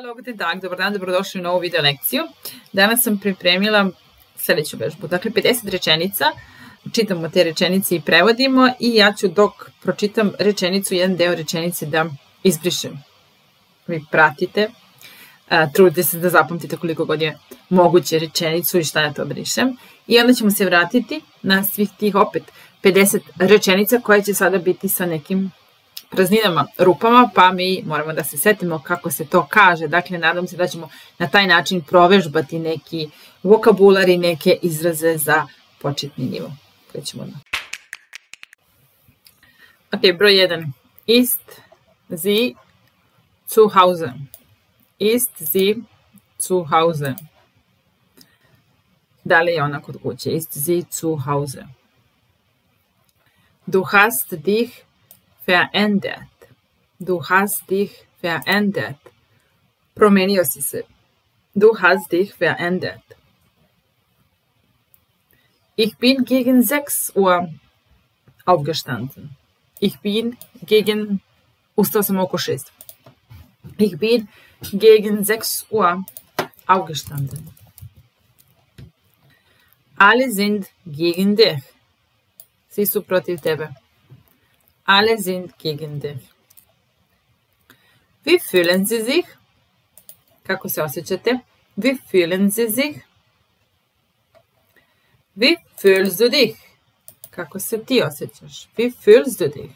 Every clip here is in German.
Halo, guten Tag, dobar dan, dobrodošli u novu video lekciju. Danas sam pripremila sljedeću vežbu. Dakle, 50 rečenica, čitamo te rečenice i prevodimo i ja ću dok pročitam rečenicu, jedan deo rečenice da izbrišem. Vi pratite, trudite se da zapamtite koliko god je moguće rečenicu i šta ja to brišem. I onda ćemo se vratiti na svih tih opet 50 rečenica koje će sada biti sa nekim prazninama, rupama, pa mi moramo da se setimo kako se to kaže. Dakle, nadam se da ćemo na taj način provežbati neki vokabular i neke izraze za početni nivo. Krećemo odmah. Ok, broj 1. Ist sie zu Hause? Ist sie zu Hause? Da li je ona kod kuće? Ist sie zu Hause? Du hast dich verändert. Du hast dich verändert. Promenio si se. Du hast dich verändert. Ich bin gegen 6 Uhr aufgestanden. Ich bin gegen 6. Ich bin gegen 6 Uhr aufgestanden. Alle sind gegen dich. Svi su protiv tebe. Alle sind gegen dich. Wie fühlen Sie sich? Kako se osjećate? Wie fühlen Sie sich? Wie fühlst du dich? Kako se ti osjećaš? Wie fühlst du dich?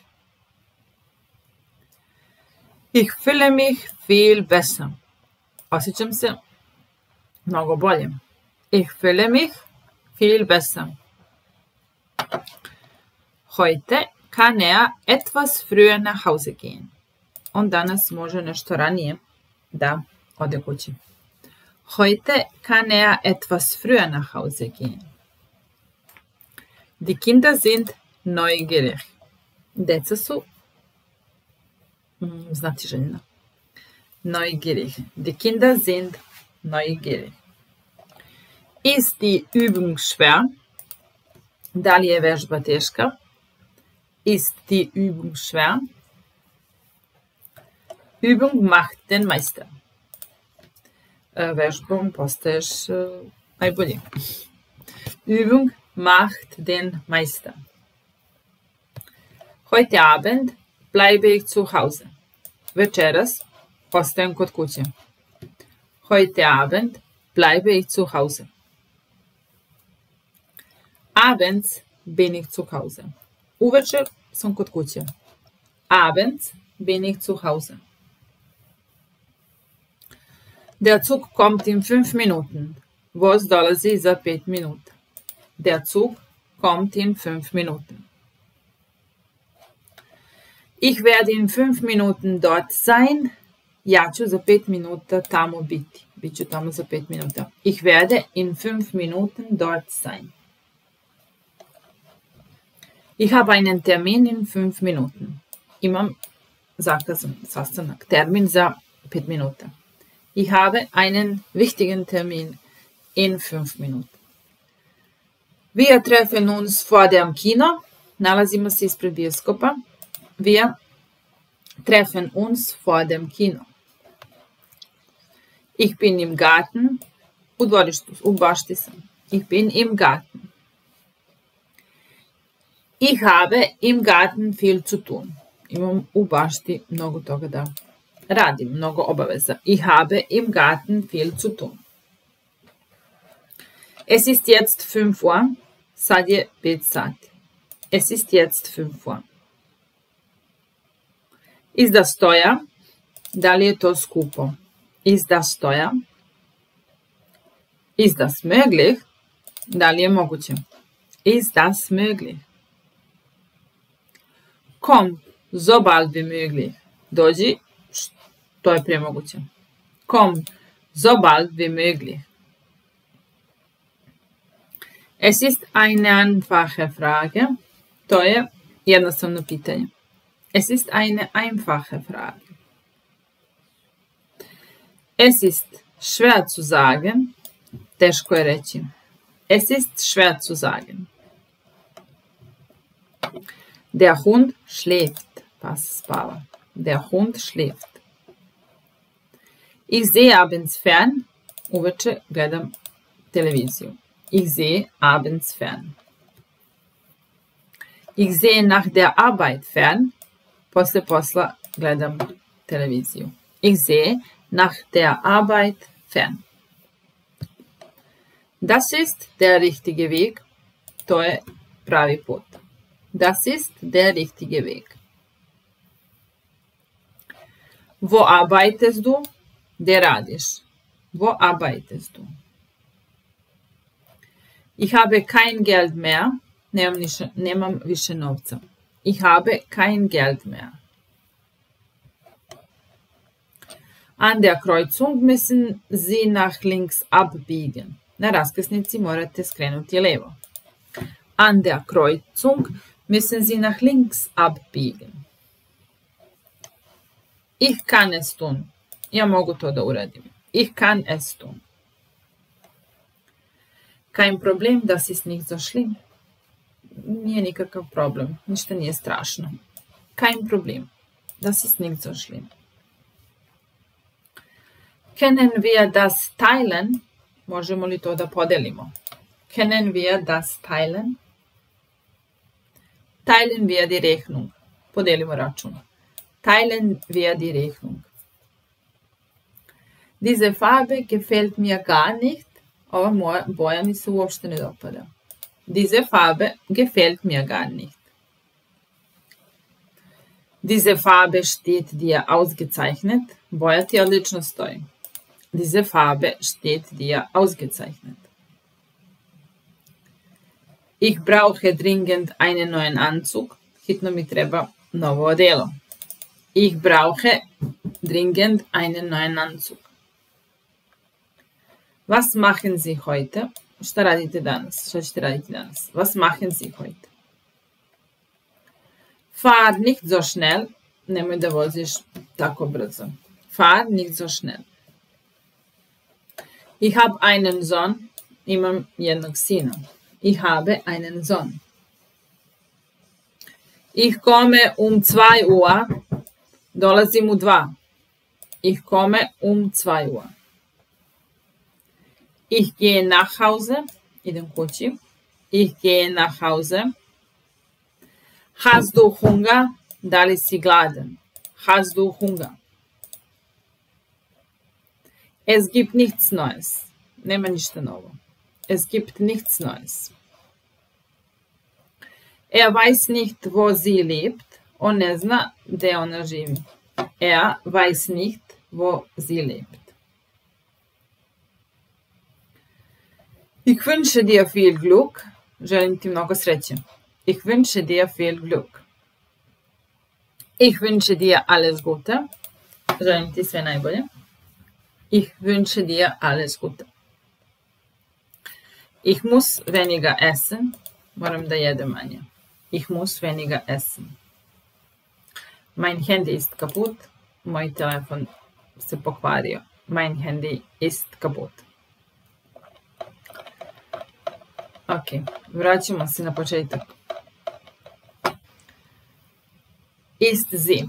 Ich fühle mich viel besser. Osjećam se mnogo bolje. Ich fühle mich viel besser. Heute kann er etwas früher nach Hause gehen. On danas može nešto ranije da ode kući. Heute kann er etwas früher nach Hause gehen. Die Kinder sind neugierig. Deca su mm, znatiželjna. Neugierig. Die Kinder sind neugierig. Ist die Übung schwer? Da li? Ist die Übung schwer? Übung macht den Meister. Vežbom postaješ najbolji. Übung macht den Meister. Heute Abend bleibe ich zu Hause. Večeras ostajem kod kuće. Heute Abend bleibe ich zu Hause. Abends bin ich zu Hause. Kod kuće. Abends bin ich zu Hause. Der Zug kommt in fünf Minuten. Voz dolazi za pet minut. Der Zug kommt in fünf Minuten. Ich werde in fünf Minuten dort sein. Ja ću za pet minuta tamo biti. Biću tamo za pet minuta. Ich werde in fünf Minuten dort sein. Ich habe einen Termin in fünf Minuten. Imam zakazan sastanak, termin za pet minuta. Ich habe einen wichtigen Termin in fünf Minuten. Wir treffen uns vor dem Kino. Nalazimo se ispred bioskopa. Wir treffen uns vor dem Kino. Ich bin im Garten. U dvorištu, u bašti sam. Ich bin im Garten. Ich habe im Garten viel zu tun. Imam u bašti mnogo toga da radim, mnogo obaveza. Ich habe im Garten viel zu tun. Es ist jetzt 5 Uhr. Sad je 5 sati. Es ist jetzt 5 Uhr. Das teuer? Da li je to skupo? Das teuer? Ist das möglich? Da li je moguće? Ist das möglich? Komm, sobald wie möglich. Dođi to je prije moguće. Komm, sobald wie möglich. Es ist eine einfache Frage. To je jednostavno pitanje. Es ist eine einfache Frage. Es ist schwer zu sagen. Teško je reći. Es ist schwer zu sagen. Der Hund schläft. Pas spava. Der Hund schläft. Ich sehe abends fern. Uveče gledam televiziju. Ich sehe abends fern. Ich sehe nach der Arbeit fern. Posle posla gledam televiziju. Ich sehe nach der Arbeit fern. Das ist der richtige Weg. To je pravi put. Das ist der richtige Weg. Wo arbeitest du? Gde radiš? Wo arbeitest du? Ich habe kein Geld mehr. Niše, nemam više novca. Ich habe kein Geld mehr. An der Kreuzung müssen Sie nach links abbiegen. Na raskrsnici morate skrenuti levo. An der Kreuzung müssen Sie nach links abbiegen. Ich kann es tun. Ja mogu to da uradim. Ich kann es tun. Kein Problem, das ist nicht so schlimm. Nije nikakav problem, ništa nije strašno. Kein Problem, das ist nicht so schlimm. Können wir das teilen? Možemo li to da podelimo? Können wir das teilen? Teilen wir die Rechnung. Podelimo račun. Teilen wir die Rechnung. Diese Farbe gefällt mir gar nicht. Ova boja mi se uopšte ne dopada. Diese Farbe gefällt mir gar nicht. Diese Farbe steht dir ausgezeichnet. Boja ti odlično stoji. Diese Farbe steht dir ausgezeichnet. Ich brauche dringend einen neuen Anzug. Hitno mi treba novo odelo. Ich brauche dringend einen neuen Anzug. Was machen Sie heute? Šta radite danas? Šta ćete raditi danas? Was machen Sie heute? Fahr nicht so schnell. Nemoj da voziš tako brzo. Fahr nicht so schnell. Ich habe einen Sohn. Imam jednog sina. Ich habe einen Sohn. Ich komme um 2 Uhr. Dolazim u 2. Ich komme um 2 Uhr. Ich gehe nach Hause. Idem kući. Ich gehe nach Hause. Hast du Hunger? Da li si gladan? Hast du Hunger? Es gibt nichts Neues. Nema ništa novo. Es gibt nichts Neues. Er weiß nicht, wo sie lebt. On ne zna gde ona. Er weiß nicht, wo sie lebt. Ich wünsche dir viel Glück. Ich wünsche dir viel Glück. Ich wünsche dir alles Gute. Ich wünsche dir alles Gute. Ich muss weniger essen. Moram da jedem manje. Ich muss weniger essen. Mein Handy ist kaputt. Moj telefon se pokvario. Mein Handy ist kaputt. Ok, vraćamo se na početak. Ist sie.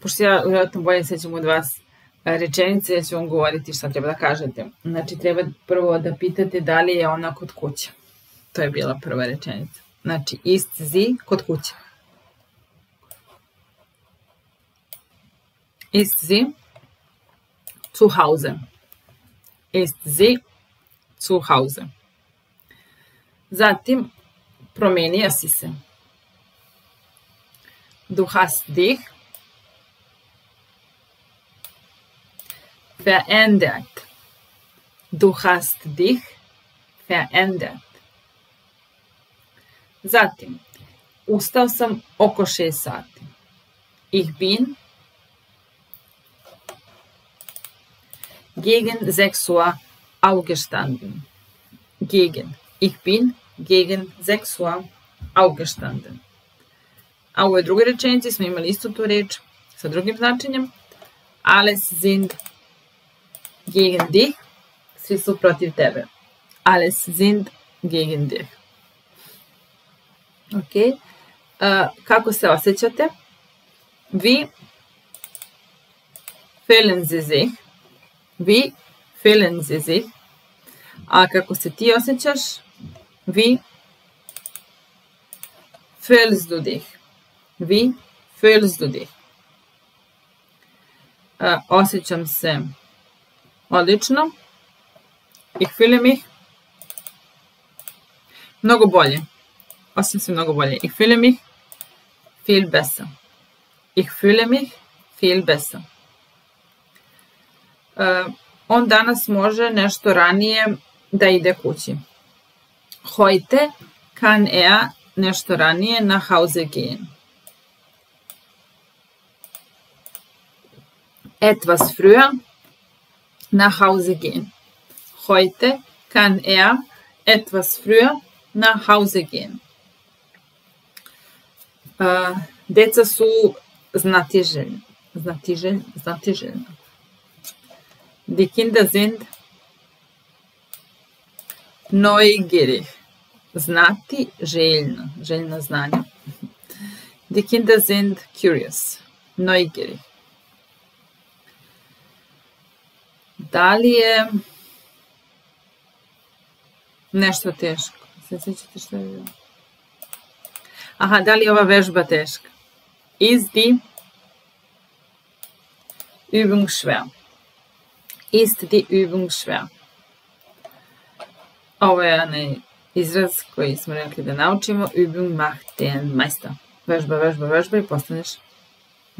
Pošto ja vjerojatno bolje sećam od vas rečenice, ja ću vam govoriti šta treba da kažete. Znači, treba prvo da pitate da li je ona kod kuće. To je bila prva rečenica. Znači, ist sie kod kuće. Ist sie zu Hause? Ist sie zu Hause? Zatim, promenio si se. Du hast dich verändert. Du hast dich verändert. Zatim, ustao sam oko 6 sati. Ich bin gegen 6 Uhr aufgestanden. Gegen. Ich bin gegen 6 Uhr aufgestanden. A u ovoj drugoj rečenici smo imali istu tu reč sa drugim značenjem. Alles sind gegen dich. Svi su protiv tebe. Alles sind gegen dich. Ok. Uh, kako se osjećate? Vi fühlen Sie sich. Wie fühlen Sie sich? A kako se ti osjećaš? Wie fühlst du dich? Wie fühlst du dich? Uh, osjećam se odlično. Ich fühle mich mnogo bolje. Osjećam se mnogo bolje. Ich fühle mich viel besser. Ich fühle mich viel besser. Uh, on danas može nešto ranije da ide kući. Heute kann er nešto ranije nach Hause gehen. Etwas früher nach Hause gehen. Heute kann er etwas früher nach Hause gehen. Deca su znatiželjna. Znatiželjna. znatiželjna. Die Kinder sind neugierig. Znati, željno, željno znanje. Die Kinder sind. Neugierig. Da li je nešto teško? Se sjećate što je bilo? Aha, da li je ova vežba teška? Is die Übung schwer? Ist die Übung schwer? Ovo je onaj izraz koji smo rekli da naučimo. Übung macht den Meister. Vežba, vežba, vežba i postaneš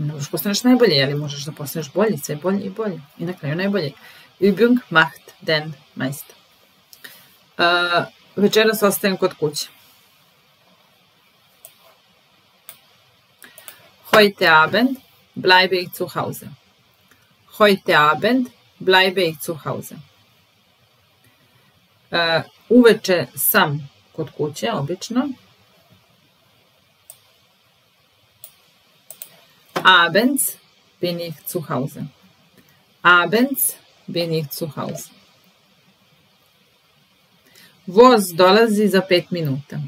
ne možeš postaneš najbolji, ali možeš da postaneš bolji, sve bolji i bolji. I na kraju najbolji. Übung macht den Meister. Uh, večeras ostajem kod kuće. Heute Abend bleibe ich zu Hause. Heute Abend bleibe ich zu Hause. Uh, uveče sam kod kuće, obično. Abends bin ich zu Hause. Abends bin ich zu Hause. Voz dolazí za pet minuta.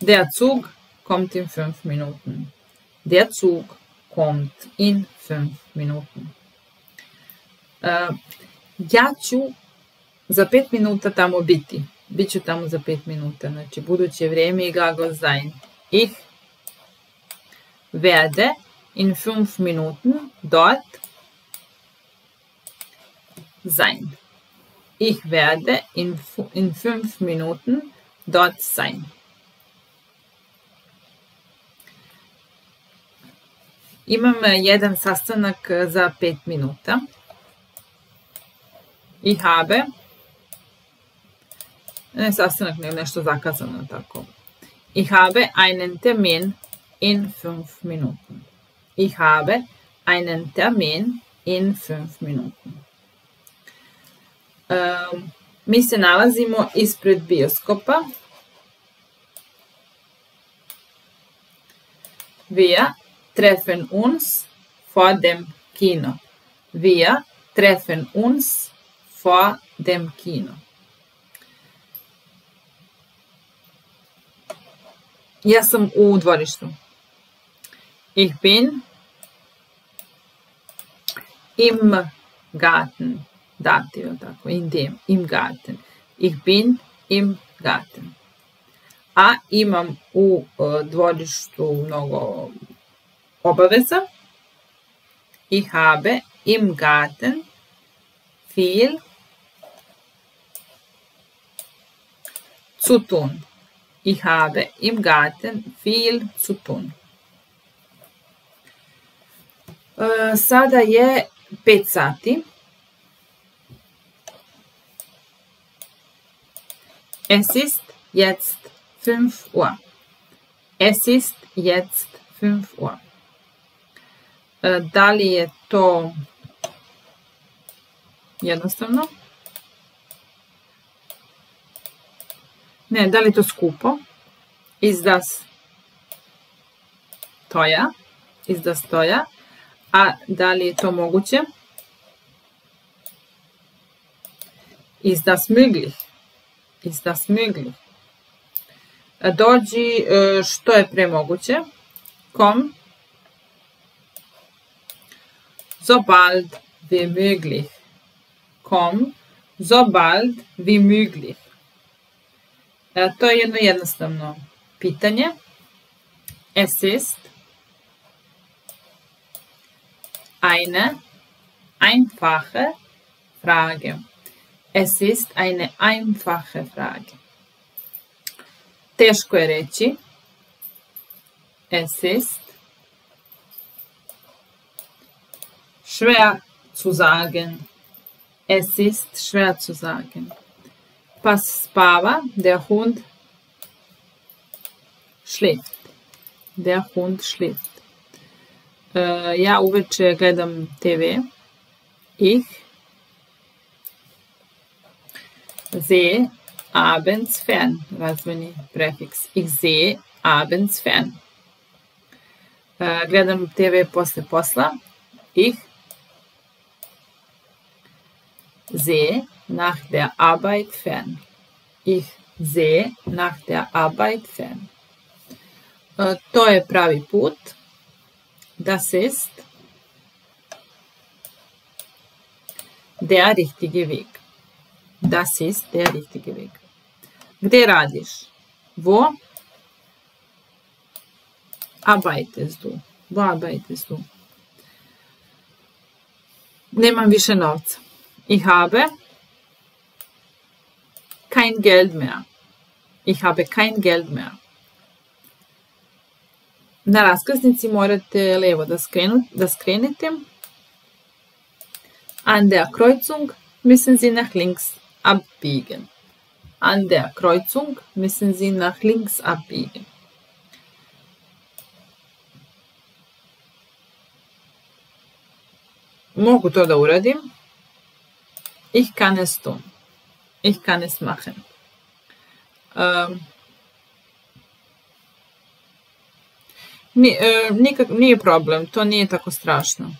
Der Zug kommt in 5 Minuten. Der Zug kommt in fünf Minuten. Я чу за 5 минута там убити. Бичу там за 5 минута. Значи, будучи време и глагол sein. Ich werde in fünf Minuten dort sein. Ich werde in, in fünf Minuten dort sein. Imam jedan sastanak za pet minuta. Ich habe ne sastanak, nego nešto zakazano tako. Ich habe einen Termin in fünf Minuten. Ich habe einen Termin in fünf Minuten. Um, mi se nalazimo ispred bioskopa. Wir treffen uns vor dem Kino. Wir treffen uns vor dem Kino. Ja sam u dvorištu. Ich bin im Garten. Dativ, tako, in dem, im Garten. Ich bin im Garten. A imam u dvorištu mnogo obaveza. Ich habe im Garten viel zu tun. Ich habe im Garten viel zu tun. Sada je 5 sati. Es ist jetzt 5 Uhr. Es ist jetzt 5 Uhr. E, da li je to jednostavno? Ne, da li je to skupo? Ist das teuer? Ist das teuer? A da li je to moguće? Ist das möglich? Ist das möglich? Dođi e, što je pre moguće. Kom so bald wie möglich. Kom so bald wie möglich. E, to je jedno jednostavno pitanje. Es ist eine einfache Frage. Es ist eine einfache Frage. Teško je. Es ist schwer zu sagen. Es ist schwer zu sagen. Pas spava, der Hund schläft. Der Hund schläft. Uh, ja uveče gledam TV. Ich sehe abends fern. Razvojni prefiks. Ich sehe abends fern. Uh, gledam TV posle posla. Ich sehe nach der Arbeit fern. Ich sehe nach der Arbeit fern. Uh, to je pravi put. Das ist der richtige Weg. Das ist der richtige Weg. Gde radiš? Wo arbeitest du? Wo arbeitest du? Nemam više novca. Ich habe kein Geld mehr. Ich habe kein Geld mehr. Na raskrsnici morate levo da, skrenu, da skrenete. An der Kreuzung müssen Sie nach links abbiegen. An der Kreuzung müssen Sie nach links abbiegen. Mogu to da uradim. Ich kann es tun. Ich kann es machen. Ähm, nikak, nije problem, to nije tako strašno.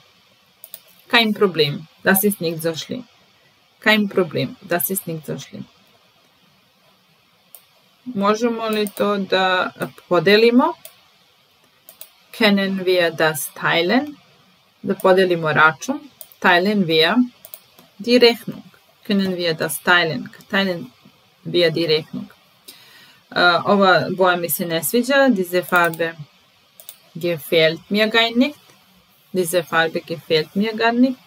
Kein Problem, das ist nicht so schlimm. Kein Problem, das ist nicht so schlimm. Možemo li to da podelimo? Können wir das teilen? Da podelimo račun. Teilen wir die Rechnung. Können wir das teilen? Teilen wir die Rechnung. Ova boja mi se ne sviđa. Diese Farbe gefällt mir gar nicht. Diese Farbe gefällt mir gar nicht.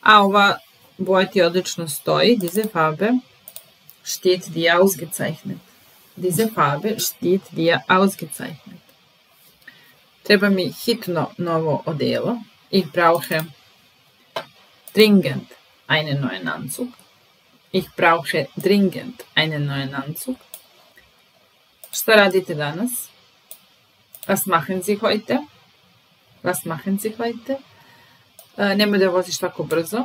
A ova boja ti odlično stoji. Diese Farbe steht dir ausgezeichnet. Diese Farbe steht dir ausgezeichnet. Treba mi hitno novo odelo. Ich brauche dringend einen neuen Anzug. Ich brauche dringend einen neuen Anzug. Šta danas? Was machen Sie heute? Was machen Sie heute? Uh, nemoj da voziš tako brzo.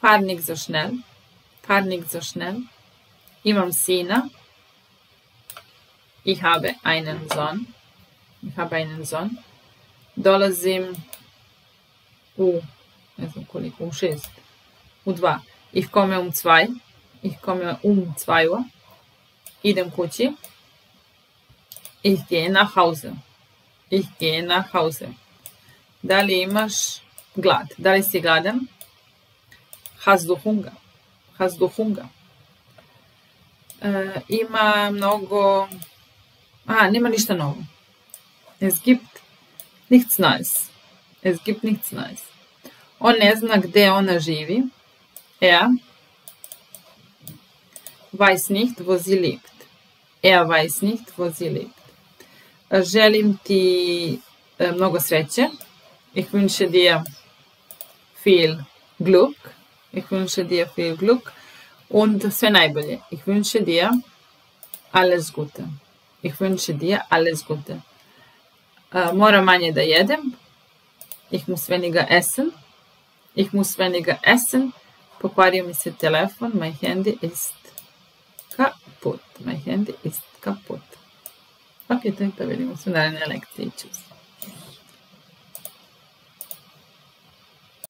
Fahr nicht so schnell. Fahr nicht so schnell. Imam sina. Ich habe einen Sohn. Ich habe einen Sohn. Dolazim u, ne znam u šest. U dva. Ich komme um zwei. Ich komme um zwei Uhr. Idem kući. Ich gehe nach Hause. Ich gehe nach Hause. Da imaš glad? Da li si gladan? Hast du Hunger? Hast du Hunger? E, ima mnogo... A, nema ništa novo. Es gibt nichts Neues. Es gibt nichts Neues. On ne zna gde ona živi. Er weiß nicht, wo sie lebt. Er weiß nicht, wo sie lebt. Želim ti e, mnogo sreće. Ich wünsche dir viel Glück. Ich wünsche dir viel Glück und sve najbolje. Ich wünsche dir alles Gute. Ich wünsche dir alles Gute. Uh, moram manje da jedem. Ich muss weniger essen. Ich muss weniger essen. Pokvario mi se telefon. Mein Handy ist kaputt. Mein Handy ist kaputt. Ok, tengo que ver emocionar en el like, chicos.